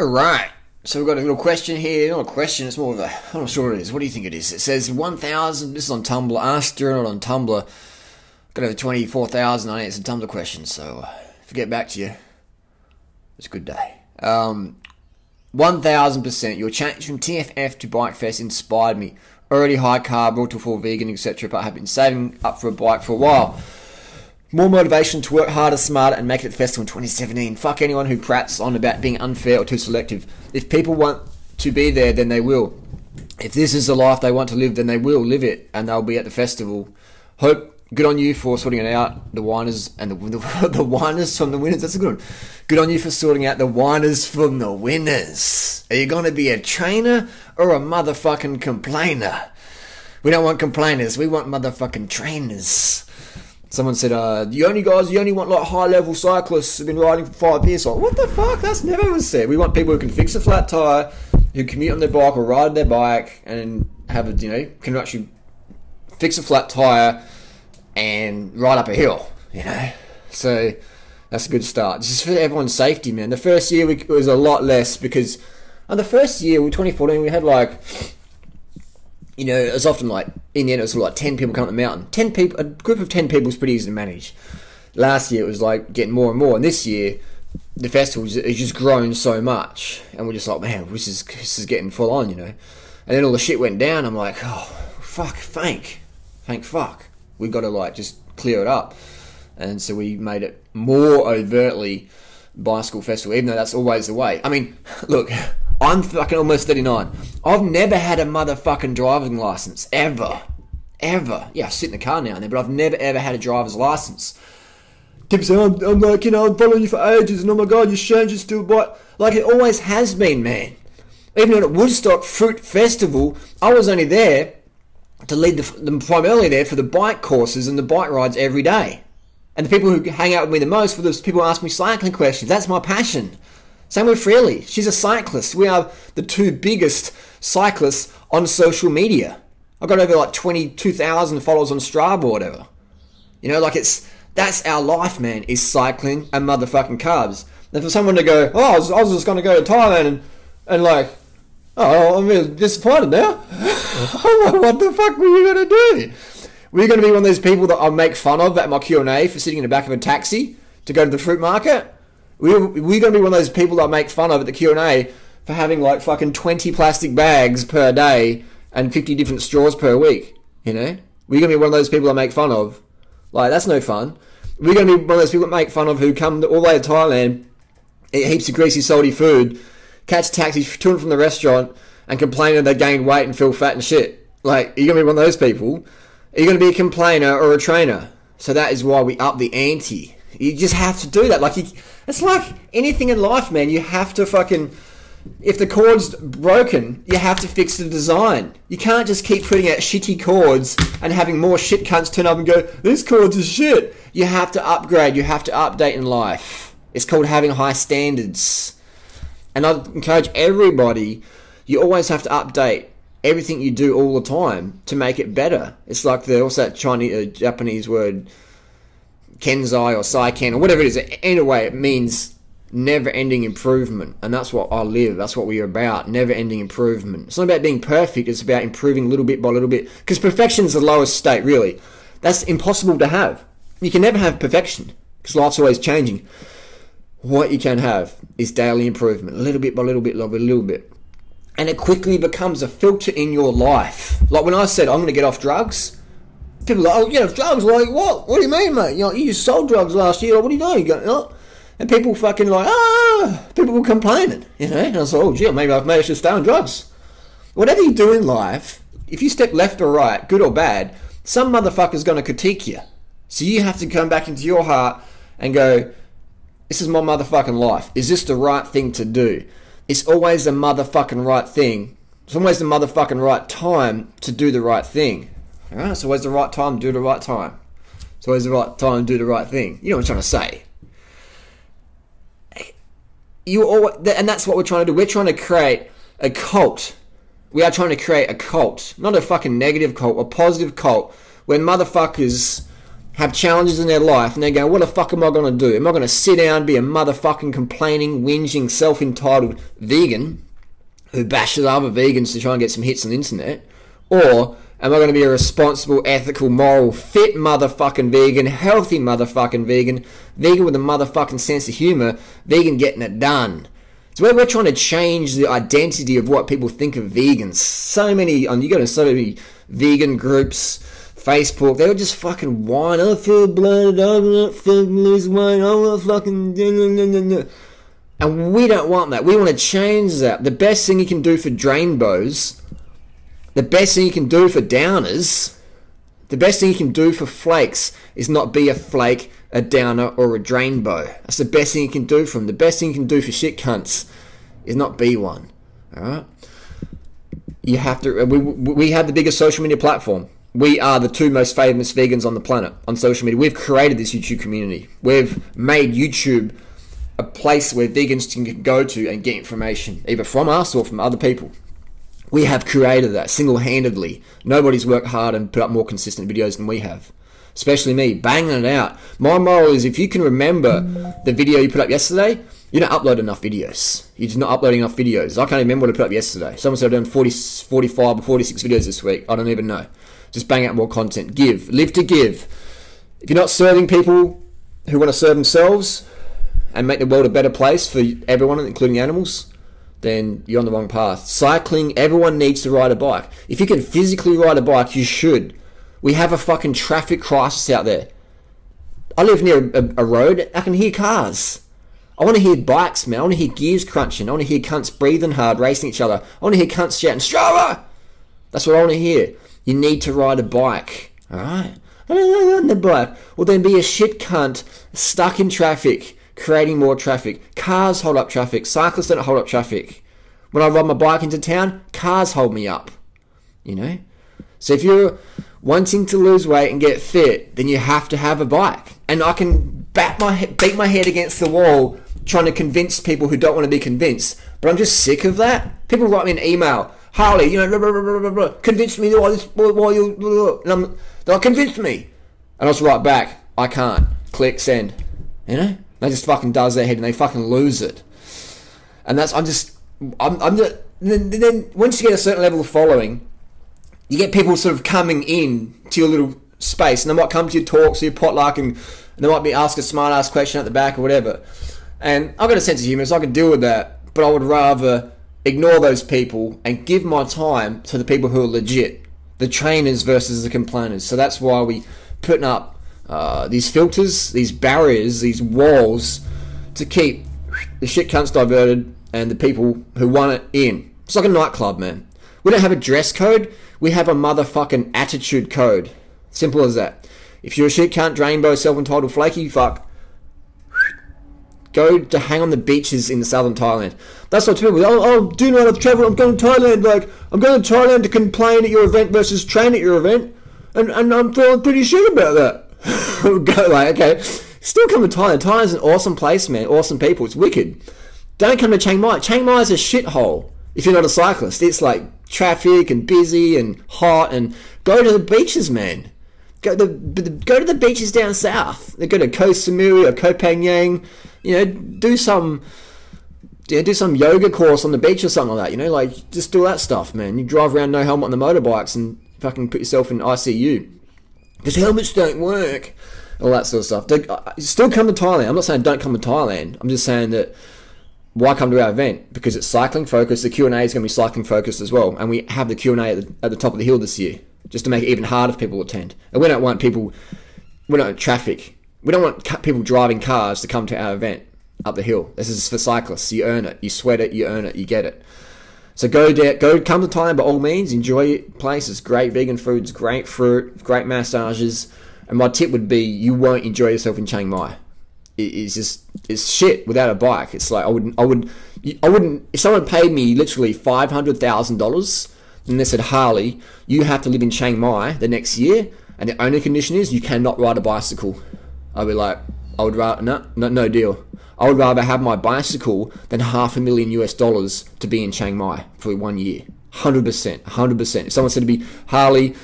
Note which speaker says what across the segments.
Speaker 1: All right. So we've got a little question here. Not a question, it's more of a. I'm not sure what it is. What do you think it is? It says 1,000. This is on Tumblr. Ask Stuart on Tumblr. Got over 24,000 unanswered Tumblr questions. So uh, if I get back to you, it's a good day. Um, 1000%. Your change from TFF to Bike Fest inspired me. Already high carb, ultra full vegan, etc. But I have been saving up for a bike for a while. More motivation to work harder, smarter, and make it at festival in 2017. Fuck anyone who prats on about being unfair or too selective. If people want to be there, then they will. If this is the life they want to live, then they will live it, and they'll be at the festival. Hope good on you for sorting it out. The whiners and the the, the whiners from the winners. That's a good one. Good on you for sorting out the whiners from the winners. Are you going to be a trainer or a motherfucking complainer? We don't want complainers. We want motherfucking trainers. Someone said, uh, you only guys, you only want like high level cyclists who've been riding for five years. Like, what the fuck? That's never been said. We want people who can fix a flat tire, who commute on their bike or ride their bike and have a, you know, can actually fix a flat tire and ride up a hill, you know. So that's a good start. Just for everyone's safety, man. The first year we, was a lot less because on the first year, 2014, we had like you know, it's often like in the end, it was like ten people come up the mountain. Ten people, a group of ten people is pretty easy to manage. Last year, it was like getting more and more, and this year, the festival has just grown so much, and we're just like, man, this is this is getting full on, you know. And then all the shit went down. I'm like, oh, fuck, thank, thank fuck. We got to like just clear it up, and so we made it more overtly bicycle festival, even though that's always the way. I mean, look, I'm fucking almost 39. I've never had a motherfucking driving license. Ever. Ever. Yeah, I sit in the car now and then, but I've never ever had a driver's license. People say, I'm, I'm like, you know, I'm following you for ages, and oh my god, your change is still but Like it always has been, man. Even at Woodstock Fruit Festival, I was only there to lead the, the primarily there for the bike courses and the bike rides every day. And the people who hang out with me the most were those people who ask me cycling questions. That's my passion. Same with Freelee. She's a cyclist. We are the two biggest cyclists on social media. I've got over like 22,000 followers on Strava or whatever. You know, like it's, that's our life, man, is cycling and motherfucking carbs. And for someone to go, oh, I was, I was just going to go to Thailand and, and like, oh, I'm really disappointed now. what the fuck were you going to do? Were you going to be one of those people that I make fun of at my Q&A for sitting in the back of a taxi to go to the fruit market? We're, we're going to be one of those people that make fun of at the Q&A for having like fucking 20 plastic bags per day and 50 different straws per week. You know? We're going to be one of those people I make fun of. Like, that's no fun. We're going to be one of those people that make fun of who come all the way to Thailand, eat heaps of greasy, salty food, catch taxis to and from the restaurant, and complain that they gained weight and feel fat and shit. Like, are you going to be one of those people? Are you going to be a complainer or a trainer? So that is why we up the ante. You just have to do that. Like, you, it's like anything in life, man. You have to fucking. If the cord's broken, you have to fix the design. You can't just keep putting out shitty cords and having more shit cunts turn up and go, this cord's a shit. You have to upgrade, you have to update in life. It's called having high standards. And I encourage everybody, you always have to update everything you do all the time to make it better. It's like the, what's that Chinese, uh, Japanese word? Kenzai or Saiken or whatever it is. Anyway, it means never ending improvement. And that's what I live. That's what we're about. Never ending improvement. It's not about being perfect. It's about improving little bit by little bit. Because perfection is the lowest state, really. That's impossible to have. You can never have perfection because life's always changing. What you can have is daily improvement, a little bit by little bit, little bit, little bit. And it quickly becomes a filter in your life. Like when I said, I'm going to get off drugs, people like, oh, you know, drugs. Like, what? What do you mean, mate? You know, you sold drugs last year. Like, what are you doing? You go, oh. And people fucking like, ah, people were complaining, you know. And I was like, oh, gee, maybe I've managed to stay on drugs. Whatever you do in life, if you step left or right, good or bad, some motherfucker's going to critique you. So you have to come back into your heart and go, this is my motherfucking life. Is this the right thing to do? It's always the motherfucking right thing. It's always the motherfucking right time to do the right thing. Alright, it's always the right time do the right time. It's always the right time to do the right thing. You know what I'm trying to say. You and that's what we're trying to do. We're trying to create a cult. We are trying to create a cult, not a fucking negative cult, a positive cult, where motherfuckers have challenges in their life and they go, what the fuck am I going to do? Am I going to sit down, be a motherfucking complaining, whinging, self entitled vegan who bashes other vegans to try and get some hits on the internet? Or am I going to be a responsible, ethical, moral, fit motherfucking vegan, healthy motherfucking vegan, vegan with a motherfucking sense of humor, vegan getting it done? So we're, we're trying to change the identity of what people think of vegans. So many, and you go to so many vegan groups Facebook, they would just fucking whine, I feel blood, I'm not fucking lose weight, I'm not fucking... And we don't want that. We want to change that. The best thing you can do for drainbows, the best thing you can do for downers, the best thing you can do for flakes is not be a flake, a downer, or a drainbow. That's the best thing you can do for them. The best thing you can do for shit cunts is not be one. Alright? You have to... We, we have the biggest social media platform we are the two most famous vegans on the planet on social media. We've created this YouTube community. We've made YouTube a place where vegans can go to and get information, either from us or from other people. We have created that single handedly. Nobody's worked hard and put up more consistent videos than we have. Especially me, banging it out. My moral is if you can remember the video you put up yesterday, you don't upload enough videos. You're just not uploading enough videos. I can't even remember what I put up yesterday. Someone said I've done 40, 45 or 46 videos this week. I don't even know. Just bang out more content. Give. Live to give. If you're not serving people who want to serve themselves and make the world a better place for everyone, including animals, then you're on the wrong path. Cycling, everyone needs to ride a bike. If you can physically ride a bike, you should. We have a fucking traffic crisis out there. I live near a, a road, I can hear cars. I want to hear bikes, man. I want to hear gears crunching. I want to hear cunts breathing hard, racing each other. I want to hear cunts shouting, Strava! That's what I want to hear. You need to ride a bike. Alright? I don't on the bike. Well, then be a shit cunt stuck in traffic, creating more traffic. Cars hold up traffic. Cyclists don't hold up traffic. When I ride my bike into town, cars hold me up. You know? So if you're wanting to lose weight and get fit, then you have to have a bike. And I can bat my beat my head against the wall trying to convince people who don't want to be convinced. But I'm just sick of that. People write me an email. Harley, you know, blah, blah, blah, blah, blah, convince me why this, why you, and I'm, they'll convince me. And I just write back, I can't. Click, send. You know? They just fucking does their head and they fucking lose it. And that's, I'm just, I'm, I'm just, then, then once you get a certain level of following, you get people sort of coming in to your little space and they might come to your talks or your potluck and, and they might be ask a smart ass question at the back or whatever. And I've got a sense of humour, so I can deal with that. But I would rather ignore those people and give my time to the people who are legit, the trainers versus the complainers. So that's why we putting up uh, these filters, these barriers, these walls to keep the shit cunts diverted and the people who want it in. It's like a nightclub, man. We don't have a dress code. We have a motherfucking attitude code. Simple as that. If you're a shit cunt, drainbow, self-entitled, flaky fuck, go to hang on the beaches in southern Thailand. That's what people. Oh, oh, do not have travel. I'm going to Thailand. Like I'm going to Thailand to complain at your event versus train at your event, and and I'm feeling pretty shit about that. go like okay, still come to Thailand. Thailand's an awesome place, man. Awesome people. It's wicked. Don't come to Chiang Mai. Chiang Mai is a shithole. If you're not a cyclist, it's like traffic and busy and hot. And go to the beaches, man. Go to the, go to the beaches down south. Go to Koh Samui or Koh Phangan you know, do some yeah, do some yoga course on the beach or something like that. You know, like just do that stuff, man. You drive around no helmet on the motorbikes and fucking put yourself in ICU because helmets don't work. All that sort of stuff. Uh, still come to Thailand. I'm not saying don't come to Thailand. I'm just saying that why come to our event because it's cycling focused. The Q and A is going to be cycling focused as well, and we have the Q and A at the, at the top of the hill this year just to make it even harder for people to attend. And we don't want people. We don't want traffic we don't want people driving cars to come to our event up the hill. This is for cyclists. You earn it. You sweat it. You earn it. You get it. So go there, go come to Thailand by all means. Enjoy it. Place it's great vegan foods, great fruit, great massages. And my tip would be you won't enjoy yourself in Chiang Mai. it's just it's shit without a bike. It's like I wouldn't I would I wouldn't if someone paid me literally five hundred thousand dollars and they said Harley, you have to live in Chiang Mai the next year, and the only condition is you cannot ride a bicycle. I'd be like, I would rather no, no, no deal. I would rather have my bicycle than half a million US dollars to be in Chiang Mai for one year. Hundred percent, hundred percent. If someone said to me, Harley,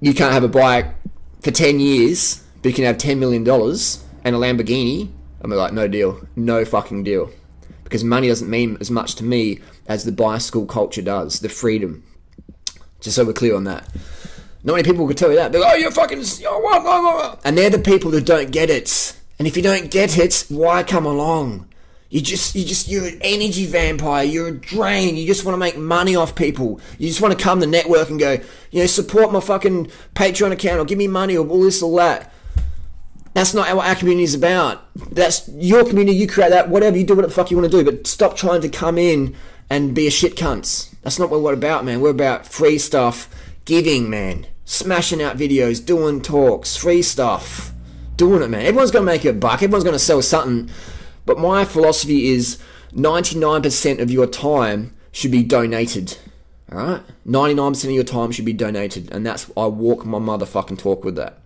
Speaker 1: you can't have a bike for 10 years, but you can have $10 million and a Lamborghini, I'm like, no deal. No fucking deal. Because money doesn't mean as much to me as the bicycle culture does, the freedom. Just so we're clear on that. Not many people could tell you that. They're like, oh, you're fucking. And they're the people that don't get it. And if you don't get it, why come along? You just, you just, you're an energy vampire. You're a drain. You just want to make money off people. You just want to come to the network and go, you know, support my fucking Patreon account or give me money or all this or that. That's not what our community is about. That's your community. You create that. Whatever you do, what the fuck you want to do. But stop trying to come in and be a shit cunts. That's not what we're about, man. We're about free stuff, giving, man, smashing out videos, doing talks, free stuff, doing it, man. Everyone's gonna make a buck. Everyone's gonna sell something. But my philosophy is 99% of your time should be donated. All right, 99% of your time should be donated, and that's I walk my motherfucking talk with that.